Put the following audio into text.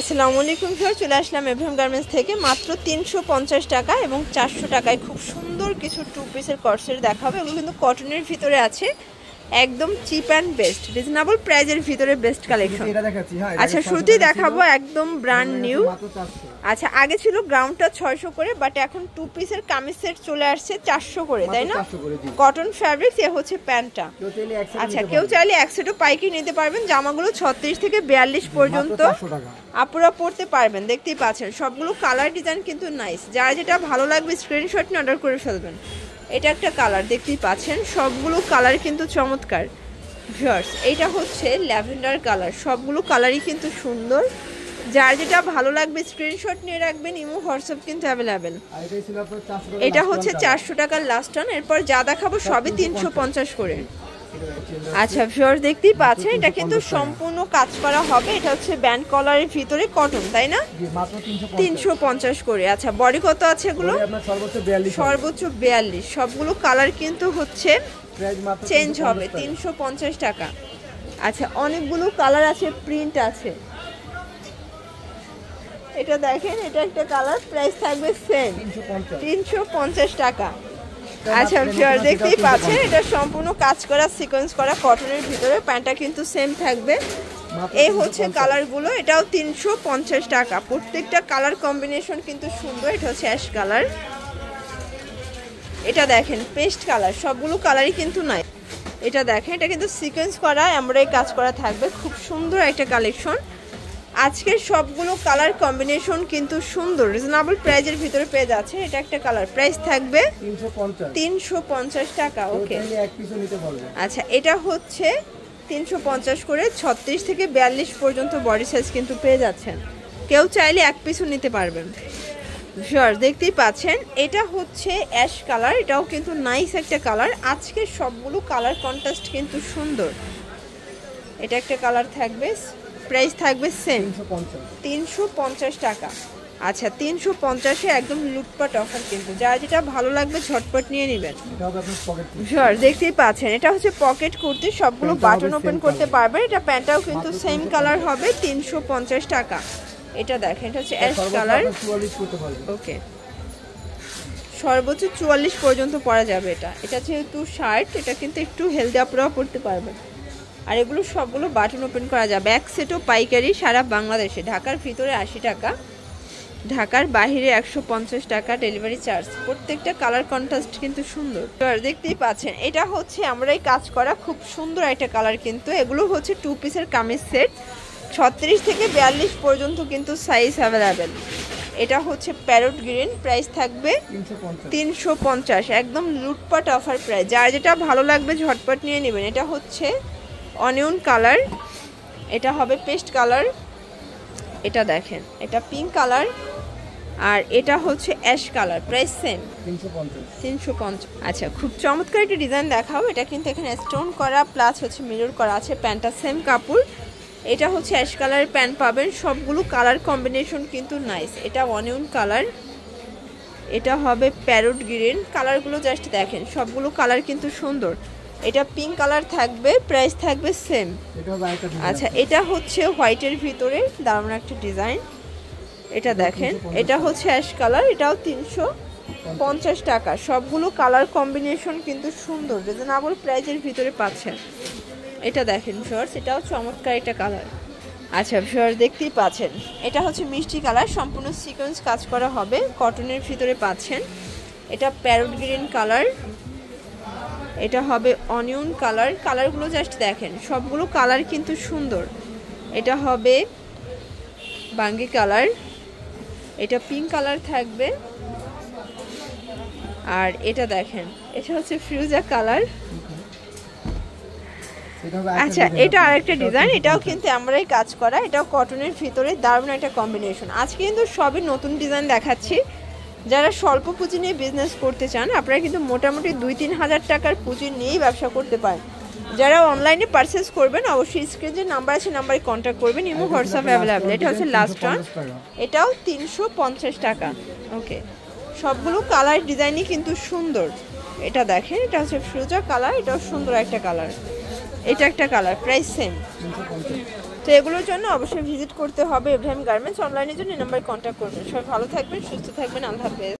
আসসালামু আলাইকুম ভিউ চলে আসলাম এভিএম গার্মেন্টস থেকে। মাত্র তিনশো পঞ্চাশ টাকা এবং চারশো টাকায় খুব সুন্দর কিছু টু পিসের কর্সের দেখাবে, এগুলো কিন্তু কটনের ভিতরে আছে। একদম চিপ অ্যান্ড বেস্ট রিজনেবল প্রাইজের ভিতরে বেস্ট কালেকশন এটা দেখাচ্ছি হ্যাঁ আচ্ছা 600 শুরুতেই টাকা ছিল, দেখাবো একদম ব্র্যান্ড নিউ আচ্ছা আগে ছিল গ্রাউন্ডটা ছয়শো করে বাট এখন টু পিসের কামিজ সেট চলে আসছে চারশো করে তাই না? মাত্র 400 করে জি। কটন ফ্যাব্রিক্স এ হচ্ছে প্যান্টটা। আচ্ছা কেউ চাইলে এক সেটও পাইকারি নিতে পারবেন। জামাগুলো ছত্রিশ থেকে বিয়াল্লিশ পর্যন্ত মাত্র 400 টাকা। আপুরা পড়তে পারবেন দেখতেই পাচ্ছেন। সবগুলো কালার ডিজাইন কিন্তু নাইস যার যেটা ভালো লাগবে স্ক্রিনশট নিয়ে অর্ডার করে ফেলবেন। এটা একটা কালার দেখতেই পাচ্ছেন। সবগুলো কালার কিন্তু চমৎকার। ভিউয়ার্স এটা হচ্ছে ল্যাভেন্ডার কালার সবগুলো কালারই কিন্তু সুন্দর। যার যেটা ভালো লাগবে স্ক্রিনশট নিয়ে রাখবেন ইমো হোয়াটসঅ্যাপ কিন্তু অ্যাভেলেবেল আর এটাই ছিল আপনার 400 টাকা এটা হচ্ছে চারশো টাকার লাস্ট টান এরপর যা দেখাবো সবই তিনশো পঞ্চাশ করে। আচ্ছা ভিউয়ার্স দেখতেই পাচ্ছেন এটা কিন্তু সম্পূর্ণ কাজ করা হবে এটা হচ্ছে ব্যান্ড কলারের ভিতরে কটন তাই না? জি, মাত্র 350 তিনশো পঞ্চাশ করে। আচ্ছা বডি কত আছে এগুলো? সর্বোচ্চ 42 হবে। সর্বোচ্চ বিয়াল্লিশ। সবগুলো কালার কিন্তু হচ্ছে চেঞ্জ হবে তিনশো পঞ্চাশ টাকা। আচ্ছা অনেকগুলো কালার আছে প্রিন্ট আছে। এটা দেখেন এটা একটা কালার প্রাইস থাকবে সেম তিনশো পঞ্চাশ টাকা। আচ্ছা ভিউয়ার দেখতেই পাচ্ছেন এটা সম্পূর্ণ কাজ করা সিকোয়েন্স করা কটনের ভিতরে প্যান্টটা কিন্তু সেম থাকবে। এই হচ্ছে 350 কালারগুলো এটাও তিনশো পঞ্চাশ টাকা। প্রত্যেকটা কালার কম্বিনেশন কিন্তু সুন্দর এটা হচ্ছে অ্যাশ কালার এটা দেখেন পেস্ট কালার সবগুলো কালারই কিন্তু নাই। এটা দেখেন এটা কিন্তু সিকোয়েন্স করা এমব্রয়ডারি কাজ করা থাকবে খুব সুন্দর একটা কালেকশন আজকের সবগুলো কালার কম্বিনেশন কিন্তু সুন্দর রিজনেবল প্রাইজের ভিতরে পেয়ে যাচ্ছে। এটা একটা কালার প্রাইস থাকবে 350 তিনশো পঞ্চাশ টাকা ওকে আচ্ছা এটা হচ্ছে তিনশো পঞ্চাশ করে ছত্রিশ থেকে বিয়াল্লিশ পর্যন্ত বডি সাইজ কিন্তু পেয়ে যাচ্ছেন। কেউ চাইলে এক পিসও নিতে পারবেন। শিওর দেখতেই পাচ্ছেন এটা হচ্ছে অ্যাশ কালার এটাও কিন্তু নাইস একটা কালার আজকে সবগুলো কালার কন্ট্রাস্ট কিন্তু সুন্দর। এটা একটা কালার থাকবে প্রাইস থাকবে সেম তিনশো পঞ্চাশ টাকা। আচ্ছা তিনশো পঞ্চাশে একদম লুটপাট অফার কিন্তু। যা যেটা ভালো লাগবে ঝটপট নিয়ে নেবেন। দেখতেই পাচ্ছেন। এটা হচ্ছে পকেট কুর্তি সবগুলো বাটন ওপেন করতে পারবেন। এটা প্যান্টটাও কিন্তু সেম কালার হবে তিনশো পঞ্চাশ টাকা। এটা দেখেন এটা হচ্ছে অ্যাশ কালার আপনার 44 করতে পারবে ওকে সর্বোচ্চ চুয়াল্লিশ পর্যন্ত পরা যাবে এটা। এটা যেহেতু শার্ট এটা কিন্তু একটু হেলদি আপনারাও পড়তে পারবেন। আর এগুলো সবগুলো বাটন ওপেন করা যাবে এক সেটও পাইকারি সারা বাংলাদেশে। ঢাকার ভিতরে আশি টাকা ঢাকার বাইরে একশো পঞ্চাশ টাকা ডেলিভারি চার্জ প্রত্যেকটা কালার কন্ট্রাস্ট কিন্তু সুন্দর। দেখতেই পাচ্ছেন এটা হচ্ছে আমরাই কাজ করা খুব সুন্দর একটা কালার কিন্তু। এগুলো হচ্ছে টু পিসের কামিজ সেট ছত্রিশ থেকে বিয়াল্লিশ পর্যন্ত কিন্তু সাইজ অ্যাভেলেবেল এটা হচ্ছে প্যারট গ্রিন প্রাইস থাকবে তিনশো পঞ্চাশ। একদম লুটপাট অফার প্রাইস যার যেটা ভালো লাগবে ঝটপট নিয়ে নেবেন। এটা হচ্ছে অনিয়ন কালার এটা হবে পেস্ট কালার এটা দেখেন এটা পিঙ্ক কালার আর এটা হচ্ছে অ্যাশ কালার প্রাইস সেম 350 তিনশো পঞ্চাশ। আচ্ছা খুব চমৎকার একটা ডিজাইন দেখাও এটা কিন্তু এখানে স্টোন করা প্লাস হচ্ছে মিরর করা আছে প্যান্টটা সেম কাপড়। এটা হচ্ছে অ্যাশ কালারের প্যান্ট পাবেন সবগুলো কালার কম্বিনেশন কিন্তু নাইস এটা অনিয়ন কালার এটা হবে প্যারোট গ্রিন কালারগুলো জাস্ট দেখেন সবগুলো কালার কিন্তু সুন্দর। এটা পিঙ্ক কালার থাকবে প্রাইস থাকবে সেম এটা আচ্ছা এটা হচ্ছে হোয়াইটের ভিতরে দারুণ একটা ডিজাইন এটা দেখেন এটা হচ্ছে অ্যাশ কালার এটাও তিনশো পঞ্চাশ টাকা। সবগুলো কালার কম্বিনেশন কিন্তু সুন্দর রিজনেবল প্রাইজের ভিতরে পাচ্ছেন এটা দেখেন শর্টস এটাও চমৎকার একটা কালার আচ্ছা শর্ট দেখতেই পাচ্ছেন। এটা হচ্ছে মিষ্টি কালার সম্পূর্ণ সিকোয়েন্স কাজ করা হবে কটনের ভিতরে পাচ্ছেন। এটা প্যারট গ্রিন কালার এটা হবে অনিয়ন কালার। কালারগুলো জাস্ট দেখেন সবগুলো কালার কিন্তু সুন্দর। এটা হবে বাঙ্গি কালার। এটা পিঙ্ক কালার থাকবে। আর এটা দেখেন এটা হচ্ছে ফিরোজা কালার। আচ্ছা এটা। আরেকটা ডিজাইন এটাও কিন্তু আমরাই কাজ করা এটাও কটনের ভিতরে দারুণ একটা কম্বিনেশন আজকে কিন্তু সবই নতুন ডিজাইন দেখাচ্ছি। যারা স্বল্প পুঁজি নিয়ে বিজনেস করতে চান আপনারা কিন্তু মোটামুটি দুই তিন হাজার টাকার পুঁজি নিয়েই ব্যবসা করতে পারেন। যারা অনলাইনে পারচেস করবেন অবশ্যই স্ক্রিন যে নাম্বার আছে নাম্বারে কন্ট্যাক্ট করবেন ইমো হোয়াটসঅ্যাপ হচ্ছে অ্যাভেলেবেল এটা হচ্ছে লাস্ট ওয়ান এটাও তিনশো পঞ্চাশ টাকা। ওকে সবগুলো কালার ডিজাইনই কিন্তু সুন্দর। এটা দেখেন এটা হচ্ছে ফ্রোজা কালার এটাও সুন্দর একটা কালার এটা একটা কালার প্রাইস সেম 350 তো এগুলোর জন্য অবশ্যই ভিজিট করতে হবে এব্রাহিম গার্মেন্টস অনলাইনের জন্য নাম্বারে কন্ট্যাক্ট করবেন। সবাই ভালো থাকবেন, সুস্থ থাকবেন, আল্লাহ হাফেজ।